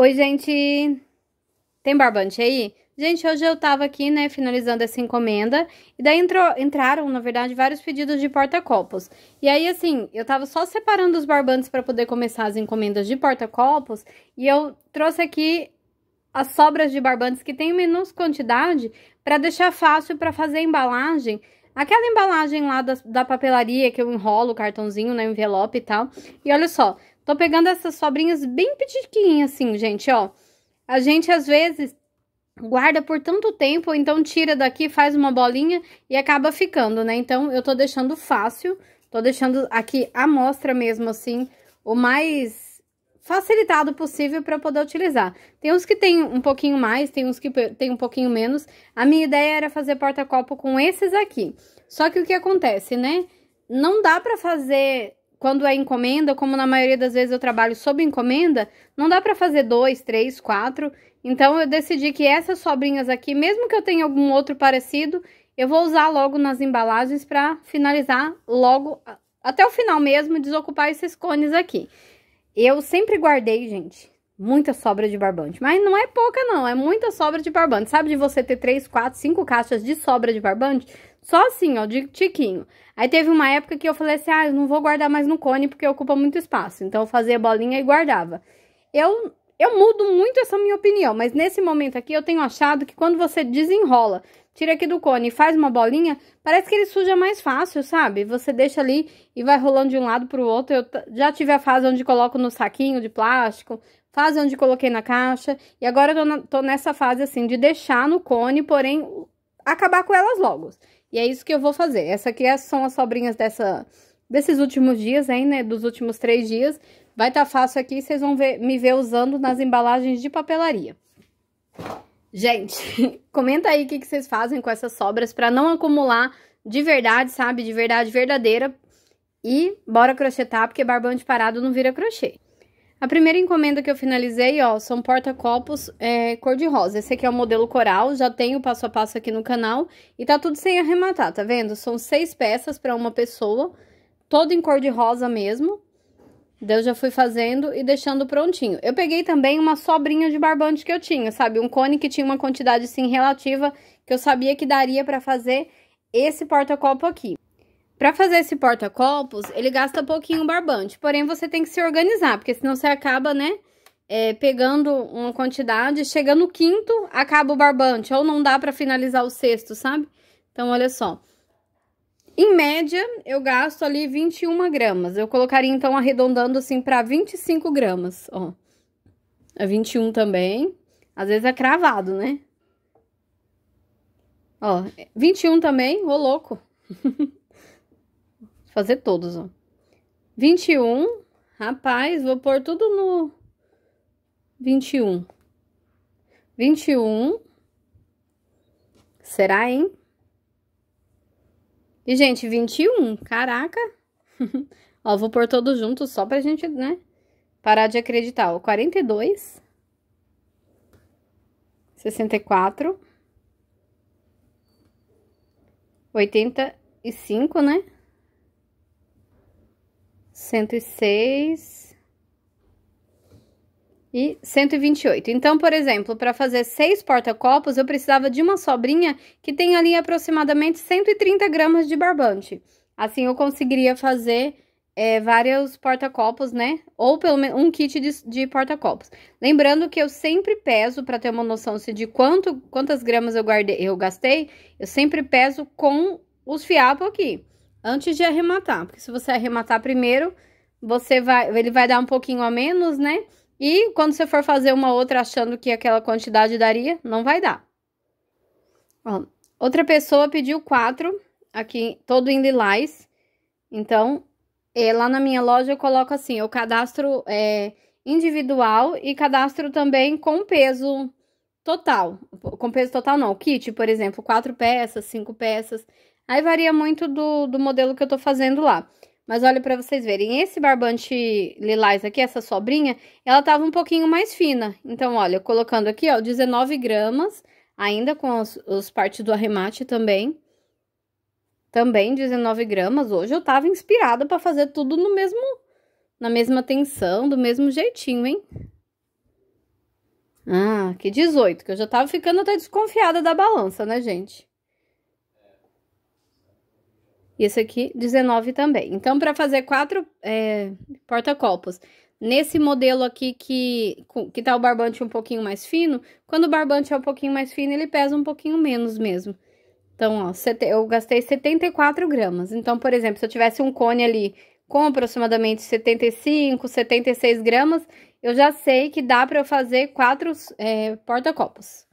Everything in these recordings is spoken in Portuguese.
Oi, gente! Tem barbante aí? Gente, hoje eu tava aqui, né, finalizando essa encomenda, e daí entrou, entraram, na verdade, vários pedidos de porta-copos. E aí, assim, eu tava só separando os barbantes para poder começar as encomendas de porta-copos, e eu trouxe aqui as sobras de barbantes que tem menos quantidade para deixar fácil para fazer a embalagem. Aquela embalagem lá da, da papelaria que eu enrolo o cartãozinho na envelope e tal. E olha só, tô pegando essas sobrinhas bem petiquinhas assim, gente, ó. A gente às vezes guarda por tanto tempo, então tira daqui, faz uma bolinha e acaba ficando, né? Então eu tô deixando fácil, tô deixando aqui a amostra mesmo assim, o mais facilitado possível para poder utilizar. Tem uns que tem um pouquinho mais, tem uns que tem um pouquinho menos. A minha ideia era fazer porta-copo com esses aqui. Só que o que acontece, né? Não dá para fazer quando é encomenda, como na maioria das vezes eu trabalho sob encomenda, não dá para fazer dois, três, quatro. Então eu decidi que essas sobrinhas aqui, mesmo que eu tenha algum outro parecido, eu vou usar logo nas embalagens para finalizar logo até o final mesmo, desocupar esses cones aqui. Eu sempre guardei, gente, muita sobra de barbante. Mas não é pouca, não. É muita sobra de barbante. Sabe de você ter 3, 4, 5 caixas de sobra de barbante? Só assim, ó, de tiquinho. Aí teve uma época que eu falei assim, ah, eu não vou guardar mais no cone porque ocupa muito espaço. Então eu fazia bolinha e guardava. Eu, eu mudo muito essa minha opinião, mas nesse momento aqui eu tenho achado que quando você desenrola tira aqui do cone e faz uma bolinha, parece que ele suja mais fácil, sabe? Você deixa ali e vai rolando de um lado pro outro. Eu já tive a fase onde coloco no saquinho de plástico, fase onde coloquei na caixa, e agora eu tô, na, tô nessa fase assim de deixar no cone, porém acabar com elas logo. E é isso que eu vou fazer. Essa aqui é, são as sobrinhas dessa, desses últimos dias, hein, né? Dos últimos três dias. Vai estar tá fácil aqui, vocês vão ver, me ver usando nas embalagens de papelaria. Gente, comenta aí o que, que vocês fazem com essas sobras para não acumular de verdade, sabe? De verdade verdadeira. E bora crochetar, porque barbante parado não vira crochê. A primeira encomenda que eu finalizei, ó, são porta-copos é, cor-de-rosa. Esse aqui é o modelo coral, já tem o passo a passo aqui no canal. E tá tudo sem arrematar, tá vendo? São seis peças para uma pessoa, todo em cor-de-rosa mesmo. Eu já fui fazendo e deixando prontinho. Eu peguei também uma sobrinha de barbante que eu tinha, sabe? Um cone que tinha uma quantidade, assim, relativa, que eu sabia que daria para fazer esse porta-copo aqui. Para fazer esse porta-copos, ele gasta pouquinho barbante, porém você tem que se organizar, porque senão você acaba, né, é, pegando uma quantidade, chega no quinto, acaba o barbante, ou não dá para finalizar o sexto, sabe? Então, olha só. Em média, eu gasto ali 21 gramas. Eu colocaria, então, arredondando assim para 25 gramas, ó. É 21 também. Às vezes é cravado, né? Ó, 21 também, ô louco. Fazer todos, ó. 21, rapaz, vou pôr tudo no 21. 21. Será, hein? E, gente, 21, caraca. Ó, vou pôr todos juntos só pra gente, né, parar de acreditar. Ó, 42. 64. 85, né? 106 e 128. Então, por exemplo, para fazer seis porta-copos, eu precisava de uma sobrinha que tem ali aproximadamente 130 gramas de barbante. Assim, eu conseguiria fazer é, vários porta-copos, né? Ou pelo menos um kit de, de porta-copos. Lembrando que eu sempre peso, para ter uma noção se de quanto, quantas gramas eu, guardei, eu gastei, eu sempre peso com os fiapos aqui, antes de arrematar. Porque se você arrematar primeiro, você vai, ele vai dar um pouquinho a menos, né? E quando você for fazer uma outra achando que aquela quantidade daria, não vai dar. Ó, outra pessoa pediu quatro, aqui todo em lilás. Então, é, lá na minha loja eu coloco assim, eu cadastro é, individual e cadastro também com peso total. Com peso total não, kit, por exemplo, quatro peças, cinco peças. Aí varia muito do, do modelo que eu tô fazendo lá. Mas olha para vocês verem, esse barbante lilás aqui, essa sobrinha, ela tava um pouquinho mais fina. Então, olha, colocando aqui, ó, 19 gramas, ainda com os, os partes do arremate também. Também 19 gramas. Hoje eu tava inspirada para fazer tudo no mesmo, na mesma tensão, do mesmo jeitinho, hein? Ah, que 18, que eu já tava ficando até desconfiada da balança, né, gente? E esse aqui, 19 também. Então, para fazer quatro é, porta-copos nesse modelo aqui que, que tá o barbante um pouquinho mais fino, quando o barbante é um pouquinho mais fino, ele pesa um pouquinho menos mesmo. Então, ó, eu gastei 74 gramas. Então, por exemplo, se eu tivesse um cone ali com aproximadamente 75, 76 gramas, eu já sei que dá para eu fazer quatro é, porta-copos.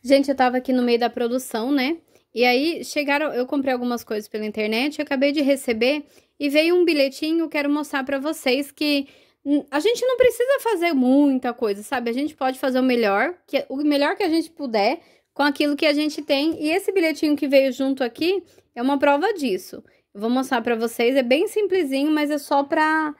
Gente, eu tava aqui no meio da produção, né? E aí chegaram, eu comprei algumas coisas pela internet, acabei de receber e veio um bilhetinho, quero mostrar para vocês que a gente não precisa fazer muita coisa, sabe? A gente pode fazer o melhor, que o melhor que a gente puder com aquilo que a gente tem. E esse bilhetinho que veio junto aqui é uma prova disso. Eu vou mostrar para vocês, é bem simplesinho, mas é só para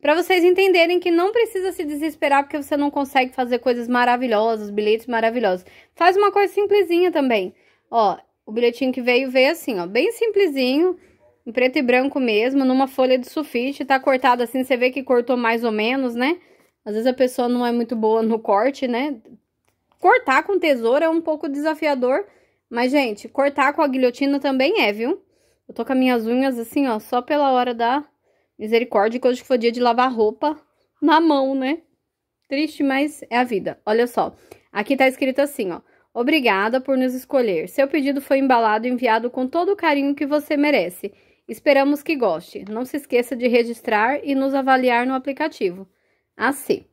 para vocês entenderem que não precisa se desesperar porque você não consegue fazer coisas maravilhosas, bilhetes maravilhosos. Faz uma coisa simplesinha também. Ó, o bilhetinho que veio, veio assim, ó, bem simplesinho, em preto e branco mesmo, numa folha de sulfite, tá cortado assim, você vê que cortou mais ou menos, né? Às vezes a pessoa não é muito boa no corte, né? Cortar com tesoura é um pouco desafiador, mas, gente, cortar com a guilhotina também é, viu? Eu tô com as minhas unhas assim, ó, só pela hora da misericórdia, que hoje foi dia de lavar roupa na mão, né? Triste, mas é a vida. Olha só, aqui tá escrito assim, ó. Obrigada por nos escolher. Seu pedido foi embalado e enviado com todo o carinho que você merece. Esperamos que goste. Não se esqueça de registrar e nos avaliar no aplicativo. Assim,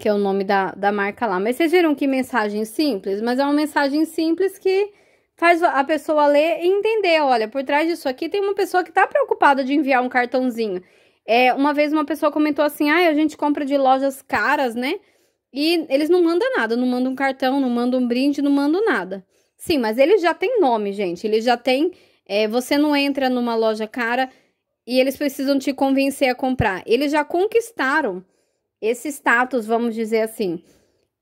que é o nome da, da marca lá. Mas vocês viram que mensagem simples? Mas é uma mensagem simples que faz a pessoa ler e entender. Olha, por trás disso aqui tem uma pessoa que está preocupada de enviar um cartãozinho. É, uma vez uma pessoa comentou assim, ah, a gente compra de lojas caras, né? E eles não mandam nada, não mandam um cartão, não mandam um brinde, não mandam nada. Sim, mas eles já têm nome, gente. Eles já têm. É, você não entra numa loja cara e eles precisam te convencer a comprar. Eles já conquistaram esse status, vamos dizer assim.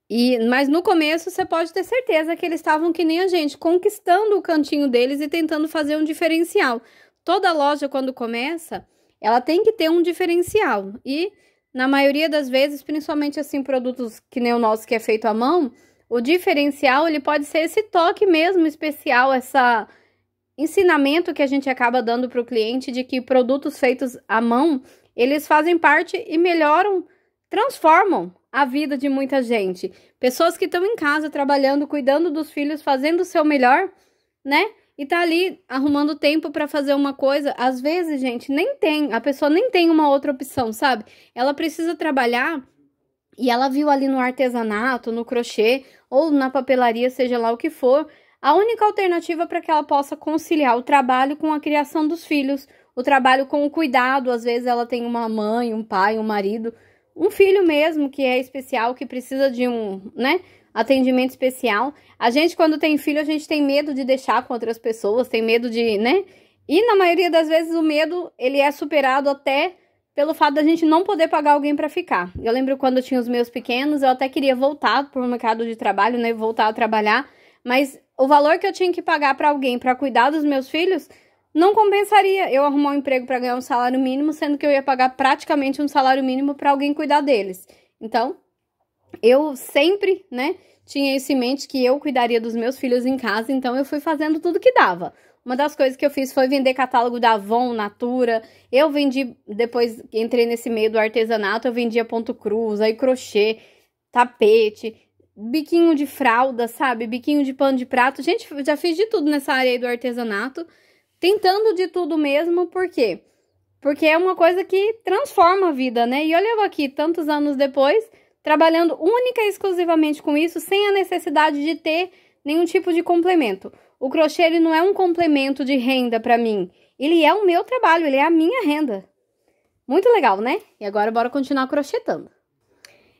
E, mas no começo você pode ter certeza que eles estavam que nem a gente, conquistando o cantinho deles e tentando fazer um diferencial. Toda loja, quando começa, ela tem que ter um diferencial. E na maioria das vezes, principalmente assim, produtos que nem o nosso que é feito à mão, o diferencial ele pode ser esse toque mesmo especial, essa ensinamento que a gente acaba dando para o cliente de que produtos feitos à mão, eles fazem parte e melhoram, transformam a vida de muita gente. Pessoas que estão em casa trabalhando, cuidando dos filhos, fazendo o seu melhor, né? E tá ali arrumando tempo para fazer uma coisa, às vezes, gente, nem tem, a pessoa nem tem uma outra opção, sabe? Ela precisa trabalhar e ela viu ali no artesanato, no crochê ou na papelaria, seja lá o que for, a única alternativa para que ela possa conciliar o trabalho com a criação dos filhos, o trabalho com o cuidado, às vezes ela tem uma mãe, um pai, um marido, um filho mesmo que é especial, que precisa de um, né, atendimento especial. A gente, quando tem filho, a gente tem medo de deixar com outras pessoas, tem medo de, né? E na maioria das vezes o medo, ele é superado até pelo fato da gente não poder pagar alguém para ficar. Eu lembro quando eu tinha os meus pequenos, eu até queria voltar para o mercado de trabalho, né, voltar a trabalhar, mas o valor que eu tinha que pagar para alguém para cuidar dos meus filhos não compensaria eu arrumar um emprego para ganhar um salário mínimo, sendo que eu ia pagar praticamente um salário mínimo para alguém cuidar deles. Então, eu sempre, né, tinha isso em mente que eu cuidaria dos meus filhos em casa, então eu fui fazendo tudo que dava. Uma das coisas que eu fiz foi vender catálogo da Avon, Natura. Eu vendi, depois entrei nesse meio do artesanato, eu vendia ponto cruz, aí crochê, tapete, biquinho de fralda, sabe? Biquinho de pano de prato. Gente, já fiz de tudo nessa área aí do artesanato, tentando de tudo mesmo, por quê? Porque é uma coisa que transforma a vida, né? E olha eu aqui, tantos anos depois, trabalhando única e exclusivamente com isso, sem a necessidade de ter nenhum tipo de complemento. O crochê ele não é um complemento de renda para mim, ele é o meu trabalho, ele é a minha renda. Muito legal, né? E agora bora continuar crochetando.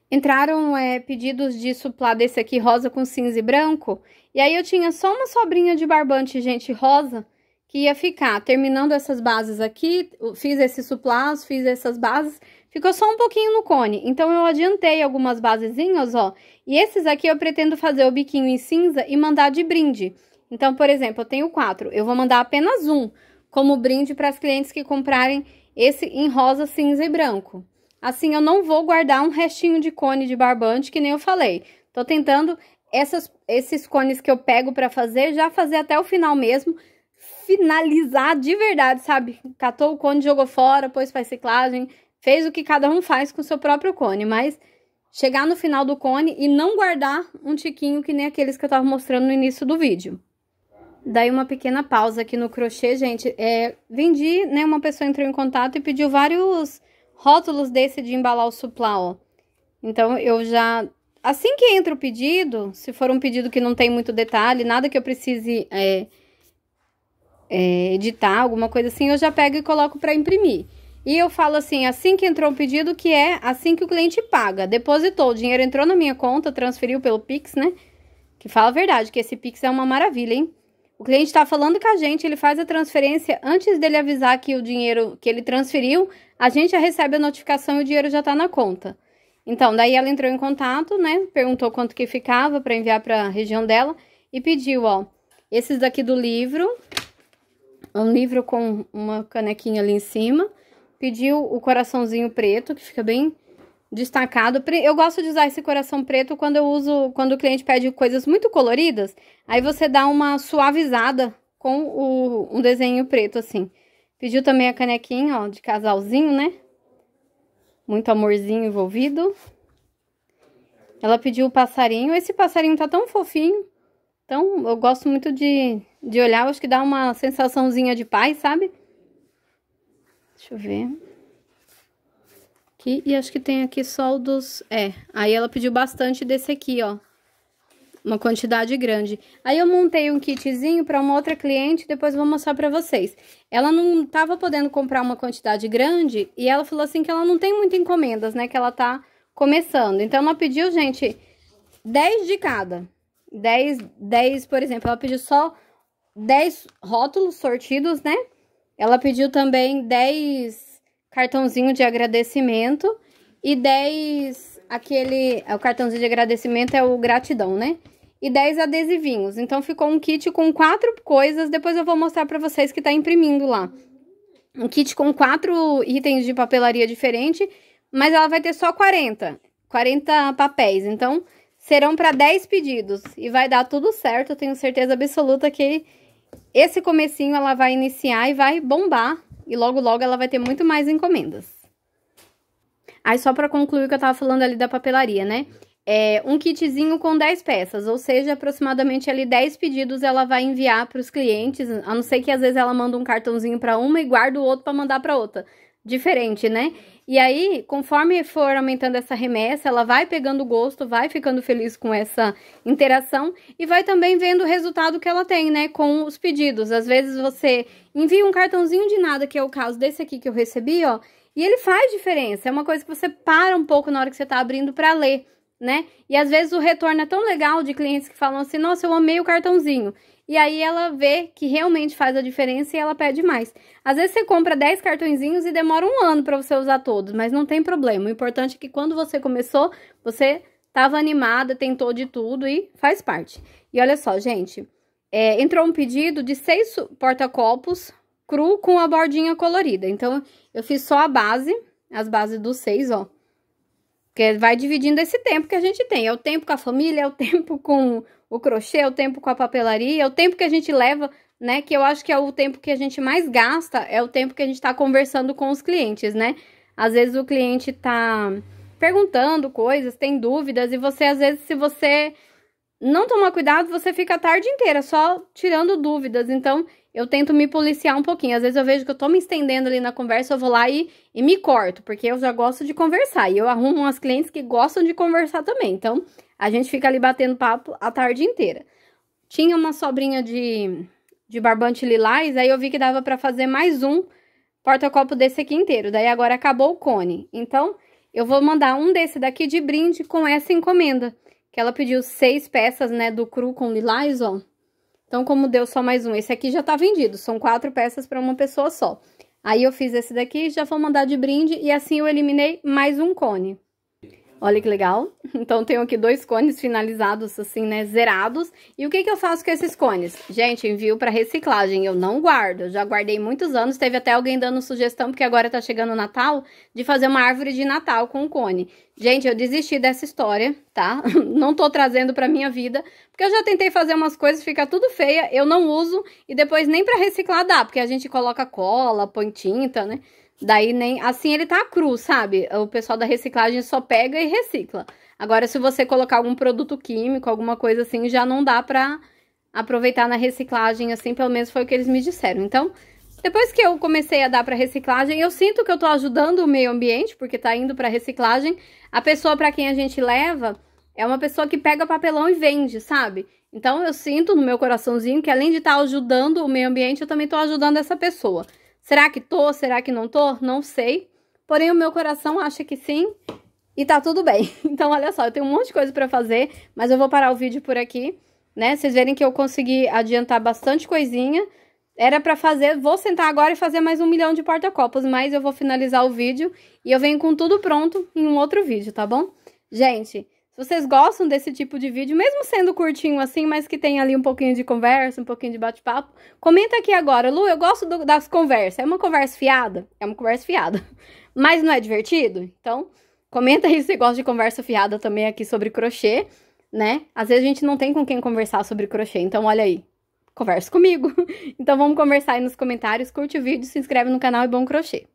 Entraram é, pedidos de suplá desse aqui rosa com cinza e branco, e aí eu tinha só uma sobrinha de barbante, gente, rosa, que ia ficar terminando essas bases aqui, fiz esses suplás, fiz essas bases, ficou só um pouquinho no cone. Então, eu adiantei algumas basezinhas, ó. E esses aqui eu pretendo fazer o biquinho em cinza e mandar de brinde. Então, por exemplo, eu tenho quatro. Eu vou mandar apenas um como brinde para as clientes que comprarem esse em rosa, cinza e branco. assim eu não vou guardar um restinho de cone de barbante, que nem eu falei. Tô tentando essas, esses cones que eu pego para fazer, já fazer até o final mesmo, finalizar de verdade, sabe? Catou o cone, jogou fora, pôs faz ciclagem, fez o que cada um faz com o seu próprio cone, mas chegar no final do cone e não guardar um tiquinho que nem aqueles que eu tava mostrando no início do vídeo. Daí uma pequena pausa aqui no crochê, gente. É, vendi, né? Uma pessoa entrou em contato e pediu vários rótulos desse de embalar o suplá, ó. Então, eu já... Assim que entra o pedido, se for um pedido que não tem muito detalhe, nada que eu precise é, é, editar, alguma coisa assim, eu já pego e coloco para imprimir. E eu falo assim, assim que entrou o pedido, que é assim que o cliente paga. Depositou, o dinheiro entrou na minha conta, transferiu pelo Pix, né? Que fala a verdade, que esse Pix é uma maravilha, hein? O cliente está falando com a gente, ele faz a transferência antes dele avisar que o dinheiro que ele transferiu, a gente já recebe a notificação e o dinheiro já está na conta. Então, daí ela entrou em contato, né? Perguntou quanto que ficava para enviar para a região dela e pediu, ó, esses daqui do livro, um livro com uma canequinha ali em cima pediu o coraçãozinho preto, que fica bem destacado. Eu gosto de usar esse coração preto quando eu uso, quando o cliente pede coisas muito coloridas, aí você dá uma suavizada com o, um desenho preto, assim. Pediu também a canequinha, ó, de casalzinho, né? Muito amorzinho envolvido. Ela pediu o passarinho. Esse passarinho tá tão fofinho. Então, eu gosto muito de, de olhar. Acho que dá uma sensaçãozinha de paz, sabe? Deixa eu ver. Aqui, e acho que tem aqui só o dos... É, aí ela pediu bastante desse aqui, ó. Uma quantidade grande. Aí eu montei um kitzinho para uma outra cliente, depois vou mostrar para vocês. Ela não tava podendo comprar uma quantidade grande e ela falou assim que ela não tem muitas encomendas, né? Que ela tá começando. Então ela pediu, gente, 10 de cada. 10, 10, por exemplo, ela pediu só 10 rótulos sortidos, né? Ela pediu também 10 cartãozinho de agradecimento e 10 aquele, o cartãozinho de agradecimento é o gratidão, né? E 10 adesivinhos. Então ficou um kit com quatro coisas, depois eu vou mostrar para vocês que tá imprimindo lá. Um kit com quatro itens de papelaria diferente, mas ela vai ter só 40, 40 papéis. Então, serão para 10 pedidos e vai dar tudo certo, eu tenho certeza absoluta que esse comecinho ela vai iniciar e vai bombar. E logo, logo ela vai ter muito mais encomendas. Aí, só para concluir o que eu tava falando ali da papelaria, né? É um kitzinho com 10 peças, ou seja, aproximadamente ali 10 pedidos ela vai enviar para os clientes, a não ser que às vezes ela manda um cartãozinho para uma e guarda o outro para mandar para outra. Diferente, né? E aí, conforme for aumentando essa remessa, ela vai pegando gosto, vai ficando feliz com essa interação e vai também vendo o resultado que ela tem, né, com os pedidos. Às vezes você envia um cartãozinho de nada, que é o caso desse aqui que eu recebi, ó, e ele faz diferença. É uma coisa que você para um pouco na hora que você tá abrindo para ler, né? E às vezes o retorno é tão legal de clientes que falam assim: "Nossa, eu amei o cartãozinho". E aí ela vê que realmente faz a diferença e ela pede mais. Às vezes você compra 10 cartõezinhos e demora um ano para você usar todos, mas não tem problema. O importante é que quando você começou, você estava animada, tentou de tudo e faz parte. E olha só, gente, é, entrou um pedido de seis porta-copos cru com a bordinha colorida. Então, eu fiz só a base, as bases dos seis, ó. Que vai dividindo esse tempo que a gente tem. É o tempo com a família, é o tempo com o crochê, é o tempo com a papelaria, é o tempo que a gente leva, né? Que eu acho que é o tempo que a gente mais gasta, é o tempo que a gente tá conversando com os clientes, né? Às vezes o cliente tá perguntando coisas, tem dúvidas, e você, às vezes, se você não tomar cuidado, você fica a tarde inteira só tirando dúvidas. Então, eu tento me policiar um pouquinho. Às vezes eu vejo que eu tô me estendendo ali na conversa, eu vou lá e, e me corto, porque eu já gosto de conversar. E eu arrumo umas clientes que gostam de conversar também. Então, a gente fica ali batendo papo a tarde inteira. Tinha uma sobrinha de, de barbante lilás, aí eu vi que dava para fazer mais um porta-copo desse aqui inteiro. Daí agora acabou o cone. Então, eu vou mandar um desse daqui de brinde com essa encomenda. Que ela pediu seis peças, né, do cru com lilás, ó. Então, como deu só mais um, esse aqui já tá vendido. São quatro peças para uma pessoa só. Aí eu fiz esse daqui, já vou mandar de brinde e assim eu eliminei mais um cone. Olha que legal. Então, tenho aqui dois cones finalizados, assim, né, zerados. E o que que eu faço com esses cones? Gente, envio para reciclagem, eu não guardo. Eu já guardei muitos anos, teve até alguém dando sugestão, porque agora tá chegando o Natal, de fazer uma árvore de Natal com cone. Gente, eu desisti dessa história, tá? Não tô trazendo pra minha vida, porque eu já tentei fazer umas coisas, fica tudo feia, eu não uso, e depois nem pra reciclar dá, porque a gente coloca cola, põe tinta, né? Daí nem. Assim ele tá cru, sabe? O pessoal da reciclagem só pega e recicla. Agora, se você colocar algum produto químico, alguma coisa assim, já não dá pra aproveitar na reciclagem, assim, pelo menos foi o que eles me disseram. Então, depois que eu comecei a dar para reciclagem, eu sinto que eu tô ajudando o meio ambiente, porque tá indo para reciclagem. A pessoa para quem a gente leva é uma pessoa que pega papelão e vende, sabe? Então eu sinto no meu coraçãozinho que além de estar tá ajudando o meio ambiente, eu também tô ajudando essa pessoa. Será que tô? Será que não tô? Não sei. Porém, o meu coração acha que sim. E tá tudo bem. Então, olha só, eu tenho um monte de coisa para fazer, mas eu vou parar o vídeo por aqui, né? Vocês verem que eu consegui adiantar bastante coisinha. Era para fazer, vou sentar agora e fazer mais um milhão de porta-copos, mas eu vou finalizar o vídeo e eu venho com tudo pronto em um outro vídeo, tá bom? Gente, se vocês gostam desse tipo de vídeo, mesmo sendo curtinho assim, mas que tem ali um pouquinho de conversa, um pouquinho de bate-papo, comenta aqui agora. Lu, eu gosto do, das conversas. É uma conversa fiada? É uma conversa fiada. Mas não é divertido? Então, comenta aí se você gosta de conversa fiada também aqui sobre crochê, né? Às vezes a gente não tem com quem conversar sobre crochê, então olha aí. Conversa comigo. Então vamos conversar aí nos comentários, curte o vídeo, se inscreve no canal e bom crochê.